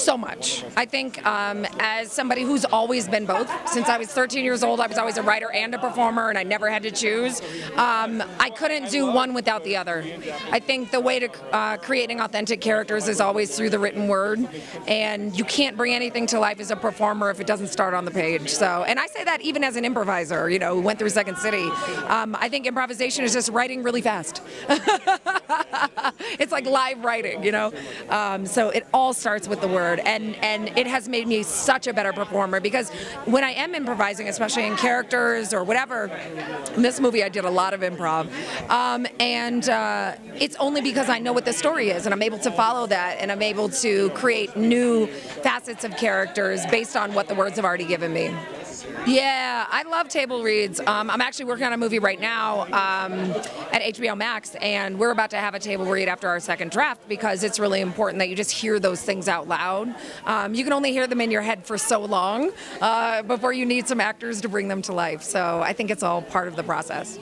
So much. I think um, as somebody who's always been both, since I was 13 years old, I was always a writer and a performer, and I never had to choose. Um, I couldn't do one without the other. I think the way to uh, creating authentic characters is always through the written word, and you can't bring anything to life as a performer if it doesn't start on the page. So, and I say that even as an improviser, you know, who went through Second City. Um, I think improvisation is just writing really fast. it's like live writing, you know. Um, so it all starts with the word, and and it has made me such a better performer because when I am improvising, especially in characters or whatever, in this movie I did a lot of improv, um, and uh, it's only because I know what the story is, and I'm able to follow that, and I'm able to create new facets of characters based on what the words have already given me. Yeah, I love table reads. Um, I'm actually working on a movie right now um, at HBO Max, and we're about to have a table read after our second draft because it's really important that you just hear those things out loud. Um, you can only hear them in your head for so long uh, before you need some actors to bring them to life. So I think it's all part of the process.